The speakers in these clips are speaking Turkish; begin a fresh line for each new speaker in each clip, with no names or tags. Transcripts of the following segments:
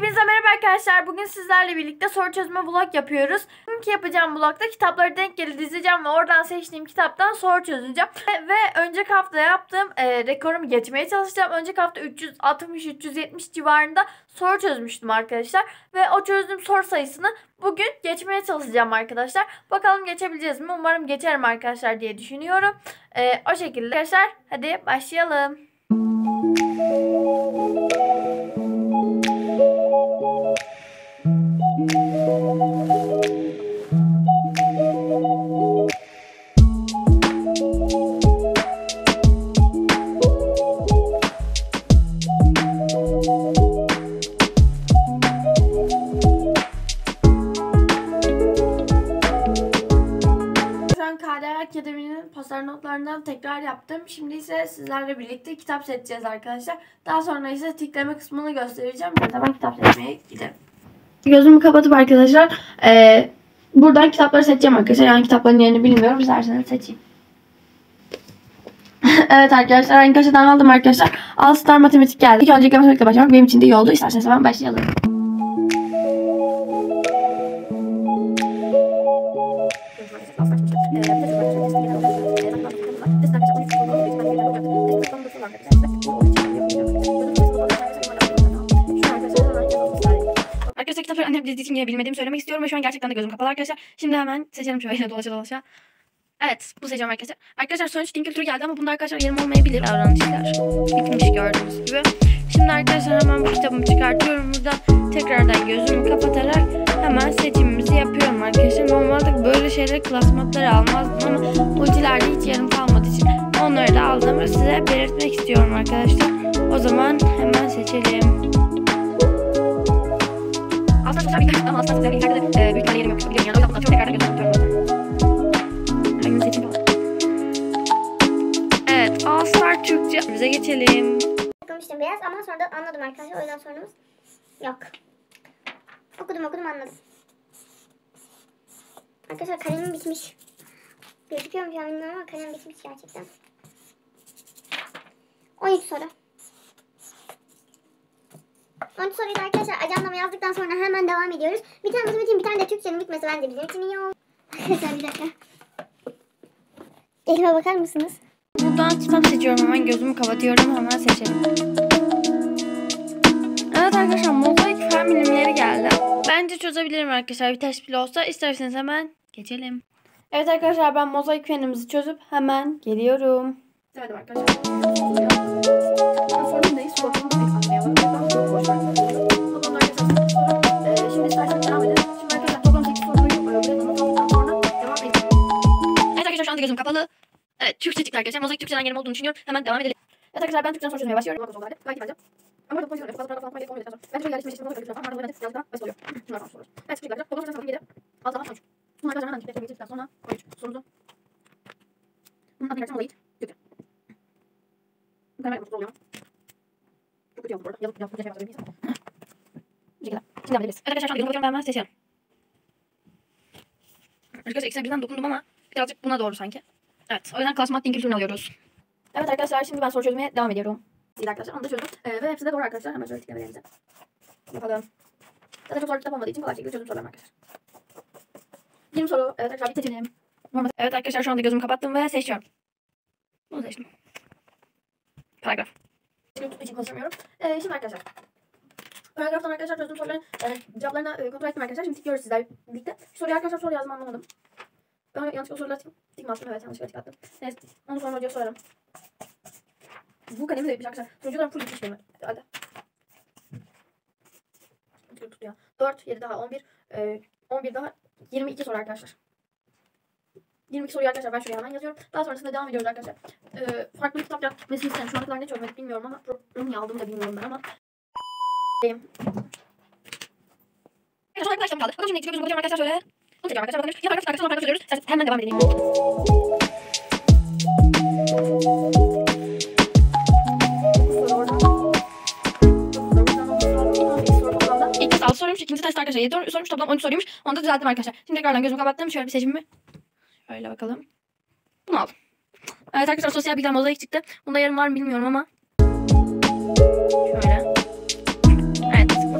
Hepinize merhaba arkadaşlar. Bugün sizlerle birlikte soru çözme vlog yapıyoruz. Bugünkü yapacağım vlogda kitapları denk gelip dizeceğim ve oradan seçtiğim kitaptan soru çözeceğim. Ve, ve önceki hafta yaptığım e, rekorumu geçmeye çalışacağım. Önceki hafta 360-370 civarında soru çözmüştüm arkadaşlar. Ve o çözdüğüm soru sayısını bugün geçmeye çalışacağım arkadaşlar. Bakalım geçebileceğiz mi? Umarım geçerim arkadaşlar diye düşünüyorum. E, o şekilde arkadaşlar hadi başlayalım. Şimdi ise sizlerle birlikte kitap seçeceğiz arkadaşlar. Daha sonra ise tikleme kısmını göstereceğim. Ben hemen kitap seçmeye gidelim. Gözümü kapatıp arkadaşlar eee, buradan kitapları seçeceğim arkadaşlar. Yani kitapların yerini bilmiyorum. İsterseniz seçeyim. evet arkadaşlar en köşeden aldım arkadaşlar. Star Matematik geldi. İlk önce matematikle başlamak benim için de iyi oldu. İsterseniz hemen başlayalım. Dizdiği için yine söylemek istiyorum ve şu an gerçekten de gözüm kapalı arkadaşlar. Şimdi hemen seçelim şöyle dolaşa dolaşa. Evet bu seçeceğim arkadaşlar. Arkadaşlar sonuç din kültürü geldi ama bunda arkadaşlar yerim olmayabilir. Davranışlar bitmiş gördüğünüz gibi. Şimdi arkadaşlar hemen bu kitabımı çıkartıyorum buradan. Tekrardan gözümü kapatarak hemen seçimimizi yapıyorum arkadaşlar. Normalde böyle şeyleri klasmatları almazdım ama ultilerde hiç yerim kalmadığı için onları da aldığımı size belirtmek istiyorum arkadaşlar. O zaman hemen seçelim. Bize geçelim.
Takılmıştım biraz ama sonra da anladım arkadaşlar. O yüzden sorunumuz yok. Okudum okudum anladım. Arkadaşlar kalemim bitmiş. Gözüküyor mu bilmiyorum ama kalem bitmiş gerçekten. 13 soru. 13 soruyu da arkadaşlar ajandama yazdıktan sonra hemen devam ediyoruz. Bir tane matematiğin bir tane de Türkçenin bitmesi bence bizim için iyi oldu. Arkadaşlar bir dakika. Elime bakar mısınız?
Buradan kitap seçiyorum. Hemen gözümü kapatıyorum. Hemen seçelim. Evet arkadaşlar mozaik fen geldi. Bence çözebilirim arkadaşlar. Bir test bile olsa isterseniz hemen geçelim. Evet arkadaşlar ben mozaik fenimizi çözüp hemen geliyorum. Evet arkadaşlar. Sorundayız. Ee, Şimdi isterseniz devam edelim. Şimdi arkadaşlar toplam 8 soruyu buraya not aldıktan sonra devam edelim. Evet arkadaşlar şu anda gözüm kapalı. Evet Türkçe çıktı arkadaşlar. Mozaik Türkçeden yerim olduğunu düşünüyorum. Hemen devam edelim. Evet arkadaşlar ben Türkçeden soru çözmeye başlıyorum. Bakın sorularda. Gayet bence. Ama burada fazla fazla fazla fazla olmayacak. Ben yerleştirme işlemini bakıyorum. Ama burada biraz daha basit oluyor. Şunlar falan sorular. Evet Türkçe arkadaşlar. Toplam soru 7. Az daha 13. Bunlar arkadaşlar hemen geçtikten geçtikten sonra 13. Sorumuzu. Bunun adını olayı. Türkçe. Bu kadar yapmak oluyor. Çok kötü yazdım bu arada. Yazıp yazıp şey yapacağım. Bu şekilde. Şimdi devam edebiliriz. Evet arkadaşlar şu an gözümü kapatıyorum. Ben hemen seçiyorum. Arkadaşlar ikisine birden dokundum ama birazcık buna doğru sanki. Evet. O yüzden klasman din kültürünü alıyoruz. Evet arkadaşlar şimdi ben soru çözmeye devam ediyorum. İyi arkadaşlar onu da çözdüm. Ee, ve hepsi de doğru arkadaşlar. Hemen şöyle tıklayabileceğimize. Yapalım. Zaten çok zor kitap olmadığı için kolay şekilde çözüm sorularım arkadaşlar. 20 soru. Evet arkadaşlar bir seçelim. Normal. Evet arkadaşlar şu anda gözümü kapattım ve seçiyorum. Bunu seçtim. Paragraf. Şimdi tuttuğu için konuşamıyorum. Ee, şimdi arkadaşlar. Paragraftan arkadaşlar çözdüğüm soruların yani cevaplarını e, kontrol ettim arkadaşlar. Şimdi tıklıyoruz sizlerle birlikte. Şu soruyu arkadaşlar soru yazdım anlamadım. Ben yanlışlıkla soruları tık, tık bastım. Evet yanlışlıkla tık attım. Neyse onu sonra hocaya sorarım. Bu kalemi de bitmiş arkadaşlar. Sonucularım full bitmiş benim. Hadi. Tuttu ya. 4, 7 daha 11. E, 11 daha 22 soru arkadaşlar. 22 soruyu arkadaşlar ben şuraya hemen yazıyorum. Daha sonrasında devam ediyoruz arkadaşlar. E, farklı bir kitap yapmasını istedim. Şu ana kadar ne çözmedik bilmiyorum ama programı aldığımı da bilmiyorum ben ama. Diyeyim. Arkadaşlar arkadaşlar kaldı. Bakın şimdi gözümü kapatıyorum arkadaşlar şöyle. Bunu çekeceğim arkadaşlar bakın. Yine arkadaşlar arkadaşlar çözüyoruz. İsterseniz hemen devam edelim. İlk test 6 soruymuş. ikinci test arkadaşlar 7 soruymuş. Toplam 13 soruymuş. Onu da düzelttim arkadaşlar. Şimdi tekrardan gözümü kapattım. Şöyle bir seçimimi. Şöyle bakalım. Bunu aldım. Evet arkadaşlar sosyal bilgiler mozaik çıktı. Bunda yarım var mı bilmiyorum ama. Şöyle.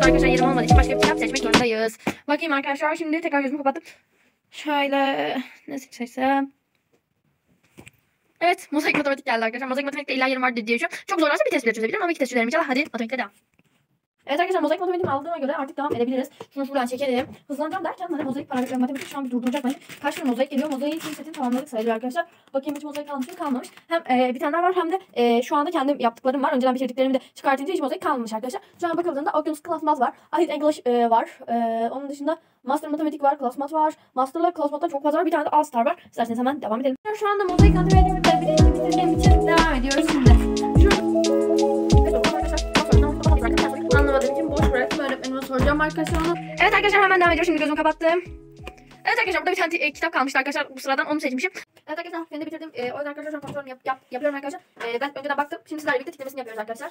Burada arkadaşlar yerim olmadığı için başka bir kitap seçmek zorundayız. Bakayım arkadaşlar şimdi tekrar gözümü kapattım. Şöyle ne seçsem. Evet mozaik matematik geldi arkadaşlar. Mozaik matematikte illa yerim vardır diye düşünüyorum. Çok zorlarsa bir test bile çözebilirim ama iki test çözerim inşallah. Hadi matematikte devam. Evet arkadaşlar mozaik matematiğimi aldığıma göre artık devam edebiliriz. Şunu şuradan çekelim. Hızlanacağım derken bana mozaik paragraf matematik şu an bir durduracak beni. Kaç tane mozaik geliyor? Mozaiği ilk setini tamamladık sayılır arkadaşlar. Bakayım hiç mozaik kalmış mı? Kalmamış. Hem e, daha var hem de e, şu anda kendim yaptıklarım var. Önceden bitirdiklerimi de çıkartınca hiç mozaik kalmamış arkadaşlar. Şu an bakıldığında Oculus Class Math var. Ahit English e, var. E, onun dışında Master Matematik var. Class Math var. Master'la Class Math'tan çok fazla var. Bir tane de All Star var. İsterseniz hemen devam edelim. Şu anda mozaik bitirdiğim bitirdiğim için devam ediyoruz arkadaşlar hemen devam ediyorum. Şimdi gözümü kapattım. Evet arkadaşlar burada bir tane e, kitap kalmıştı arkadaşlar. Bu sıradan onu seçmişim. Evet arkadaşlar ben de bitirdim. E, o yüzden arkadaşlar şu an kontrolünü yap, yap, yapıyorum arkadaşlar. E, ben önceden baktım. Şimdi sizlerle birlikte tiplemesini yapıyoruz arkadaşlar.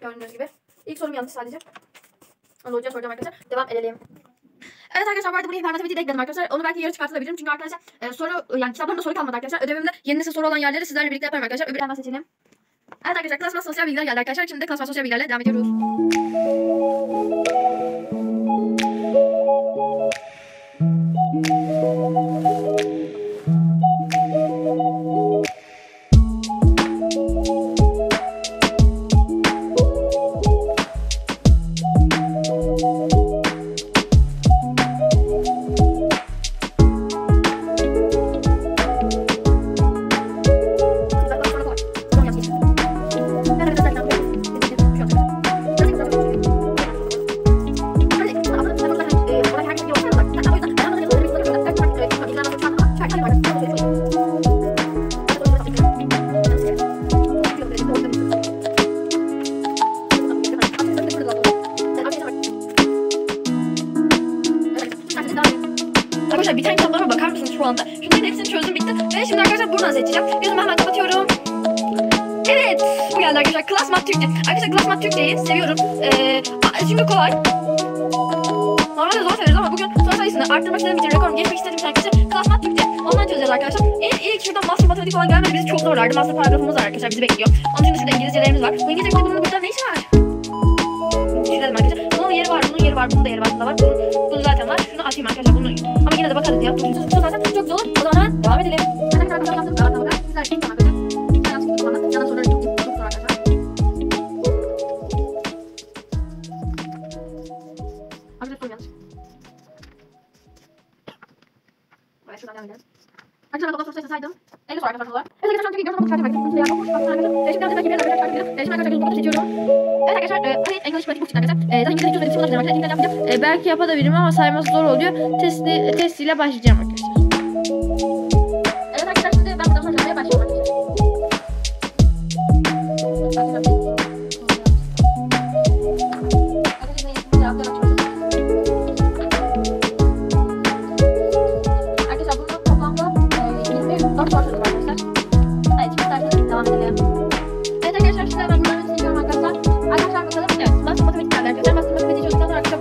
Gördüğünüz gibi. İlk sorum yanlış sadece. Onu hocaya soracağım arkadaşlar. Devam edelim. Evet arkadaşlar bu arada buraya hipermatematiği de ekledim arkadaşlar. Onu belki yarı çıkartabilirim. Çünkü arkadaşlar e, soru yani kitaplarımda soru kalmadı arkadaşlar. Ödevimde yeni nesil soru olan yerleri sizlerle birlikte yaparım arkadaşlar. Öbür hemen seçelim. Evet arkadaşlar klasman sosyal bilgiler geldi arkadaşlar. Şimdi de klasman sosyal bilgilerle devam ediyoruz. Arkadaşlar çünkü kolay. Normalde zor severiz ama bugün soru sayısını arttırmak istediğim için rekorumu geçmek istediğim için arkadaşlar Klasmat Türkçe. Ondan çözeceğiz arkadaşlar. En ilk şuradan master matematik falan gelmedi. Bizi çok zorlardı. Master paragrafımız var arkadaşlar. Bizi bekliyor. Onun dışında İngilizcelerimiz var. Bu İngilizce kitabının burada ne işi var? Çizelim arkadaşlar. Bunun yeri var, bunun yeri var, bunun da yeri var, bunda var. Bunun, bunun zaten var. Şunu atayım arkadaşlar. Bunu ama yine de bakarız ya. Bunu çözersen çok olur. O zaman hemen devam edelim. Saydım. 50 soru arkadaşlar. Evet arkadaşlar çıkartmak istedim. Sıkıntı yok. Arkadaşlar. E, Şimdi birazcık belki bir arkadaşlar çıkartabilirim. E, Şimdi arkadaşlar kapatıp seçiyorum. Evet arkadaşlar. E, Hayır English Pratik çıktı arkadaşlar. E, Zaten İngilizce çözmek için arkadaşlar. İngilizce yapacağım.
E, belki yapabilirim ama sayması zor oluyor. Testi, testiyle başlayacağım arkadaşlar.
Evet arkadaşlar şimdi ben buradan sonra çalışmaya başlıyorum. Arkadaşlar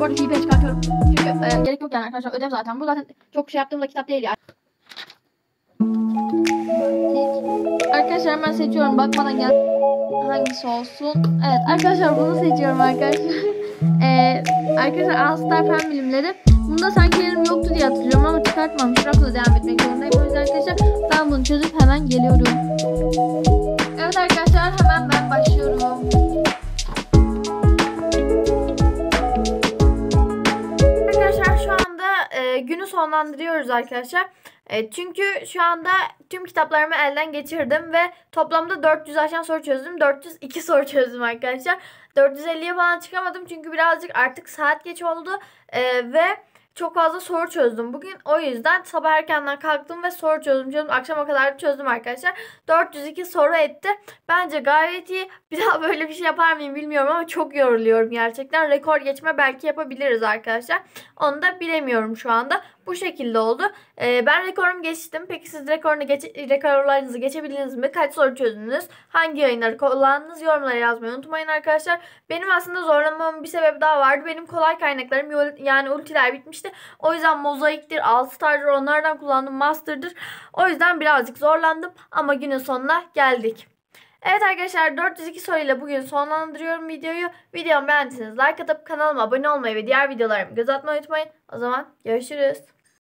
arada GPA çıkartıyorum. Çünkü e, gerek yok yani arkadaşlar ödev zaten. Bu zaten çok şey yaptığımda kitap değil yani.
Arkadaşlar hemen seçiyorum. Bakmadan gel. Hangisi olsun? Evet arkadaşlar bunu seçiyorum arkadaşlar. Ee, arkadaşlar Astar Fen Bilimleri. Bunda sanki yerim yoktu diye hatırlıyorum ama çıkartmamışlar. Okula devam etmek zorundayım. O yüzden arkadaşlar ben bunu çözüp hemen geliyorum. Evet arkadaşlar hemen ben başlıyorum. Sonlandırıyoruz arkadaşlar. E, çünkü şu anda tüm kitaplarımı elden geçirdim ve toplamda 400 aşan soru çözdüm. 402 soru çözdüm arkadaşlar. 450'ye falan çıkamadım çünkü birazcık artık saat geç oldu E, ve çok fazla soru çözdüm. Bugün o yüzden sabah erkenden kalktım ve soru çözdüm. çözdüm. Akşama kadar çözdüm arkadaşlar. 402 soru etti. Bence gayet iyi. Bir daha böyle bir şey yapar mıyım bilmiyorum ama çok yoruluyorum gerçekten. Rekor geçme belki yapabiliriz arkadaşlar. Onu da bilemiyorum şu anda. Bu şekilde oldu. Ee, ben rekorumu geçtim. Peki siz rekorunu geç rekorlarınızı geçebildiniz mi? Kaç soru çözdünüz? Hangi yayınları kullandınız? Yorumlara yazmayı unutmayın arkadaşlar. Benim aslında zorlamamın bir sebebi daha vardı. Benim kolay kaynaklarım yani ultiler bitmişti. O yüzden mozaiktir, All-Star'dır onlardan kullandım. Master'dır. O yüzden birazcık zorlandım ama günün sonuna geldik.
Evet arkadaşlar 402 soruyla bugün sonlandırıyorum videoyu. Videomu beğendiyseniz like atıp kanalıma abone olmayı ve diğer videolarımı göz atmayı unutmayın. O zaman görüşürüz.